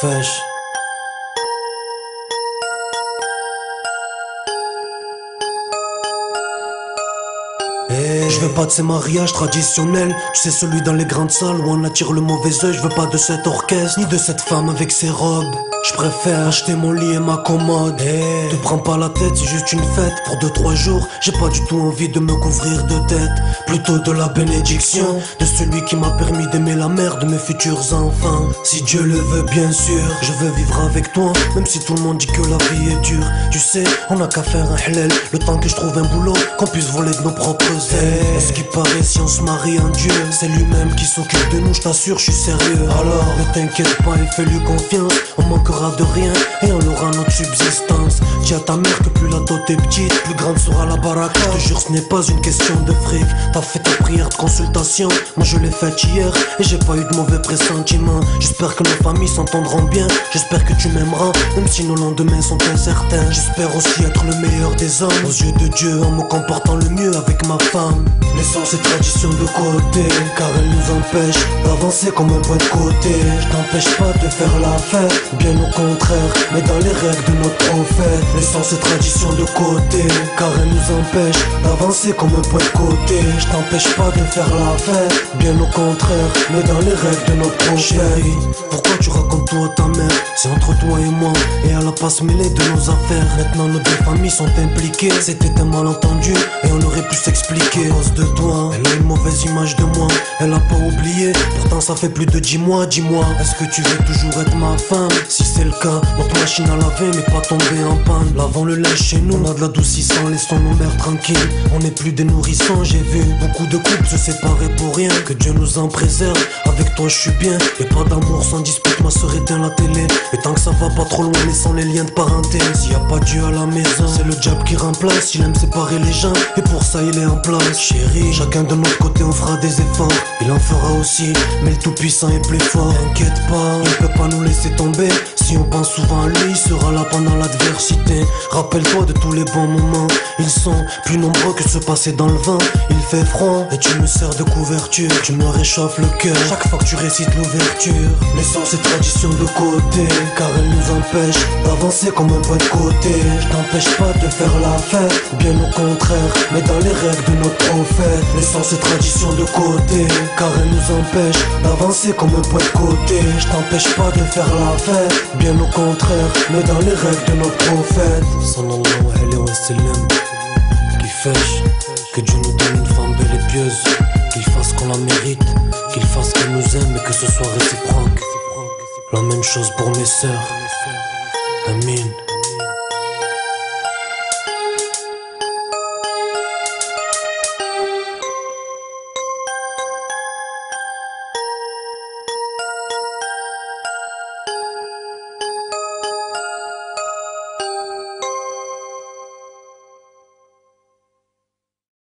faz. Je veux pas de ces mariages traditionnels, tu sais celui dans les grandes salles où on attire le mauvais oeil, je veux pas de cet orchestre, ni de cette femme avec ses robes. Je préfère acheter mon lit et ma commode. Te prends pas la tête, c'est juste une fête. Pour deux trois jours, j'ai pas du tout envie de me couvrir de tête. Plutôt de la bénédiction de celui qui m'a permis d'aimer la mère de mes futurs enfants. Si Dieu le veut, bien sûr, je veux vivre avec toi, même si tout le monde dit que la vie est dure. Tu sais, on a qu'à faire un halal, le temps que je trouve un boulot, qu'on puisse voler de nos propres ailes. Et ce qui paraît, si on se marie un Dieu, c'est lui-même qui s'occupe de nous, je t'assure, je suis sérieux. Alors, ne t'inquiète pas et fais-lui confiance, on manquera de rien et on aura notre subsistance. Dis à ta mère que plus la dot est petite, plus grande sera la baraka. Je te jure, ce n'est pas une question de fric. T'as fait ta prière de consultation, moi je l'ai faite hier et j'ai pas eu de mauvais pressentiments. J'espère que nos familles s'entendront bien, j'espère que tu m'aimeras, même si nos lendemains sont incertains. J'espère aussi être le meilleur des hommes aux yeux de Dieu en me comportant le mieux avec ma femme. on Laissons ces traditions de côté, car elles nous empêchent d'avancer comme un point de côté. Je t'empêche pas de faire la fête, bien au contraire, mais dans les règles de notre prophète. Laissons ces traditions de côté, car elles nous empêchent d'avancer comme un point de côté. Je t'empêche pas de faire la fête, bien au contraire, mais dans les règles de notre prophète. Pourquoi tu racontes tout à ta mère? C'est entre toi et moi, et elle a pas se de nos affaires. Maintenant nos deux familles sont impliquées, c'était un malentendu, et on aurait pu s'expliquer. De elle a une mauvaise image de moi, elle a pas oublié, pourtant ça fait plus de dix mois, dis-moi, est-ce que tu veux toujours être ma femme? Si c'est le cas, notre machine à laver n'est pas tombée en panne. Lavons le linge chez nous, on a de l'adoucissant, laissons nos mères tranquilles. On n'est plus des nourrissons, j'ai vu beaucoup de couples se séparer pour rien. Que Dieu nous en préserve, avec toi je suis bien. Et pas d'amour sans dispute, ma soeur éteint la télé. Et tant que ça va pas trop loin, laissons les liens de parenté. S'il y a pas Dieu à la maison, c'est le diable qui remplace. Il aime séparer les gens, et pour ça il est en place. Chérie, chacun de notre côté on fera des efforts. Il en fera aussi, mais le tout-puissant est plus fort. T'inquiète pas, il peut pas nous laisser tomber. Si on pense souvent à lui, il sera là pendant l'adversité. Rappelle-toi de tous les bons moments. Ils sont plus nombreux que ceux passés dans le vent. Il fait froid et tu me sers de couverture. Tu me réchauffes le cœur chaque fois que tu récites l'ouverture. Laissons ces traditions de côté, car elles nous empêchent d'avancer comme un point de côté. Je t'empêche pas de faire la fête, bien au contraire, mais dans les règles de notre prophète. Laissons ces traditions de côté, car elles nous empêchent d'avancer comme un point de côté. Je t'empêche pas de faire la fête, bien au contraire, mais dans les règles de notre prophète. Sallallahu alayhi wa sallam. Qu'il fêche, que Dieu nous donne une femme belle et pieuse, qu'il fasse qu'on la mérite, qu'il fasse qu'elle nous aime et que ce soit réciproque. La même chose pour mes sœurs. Amin.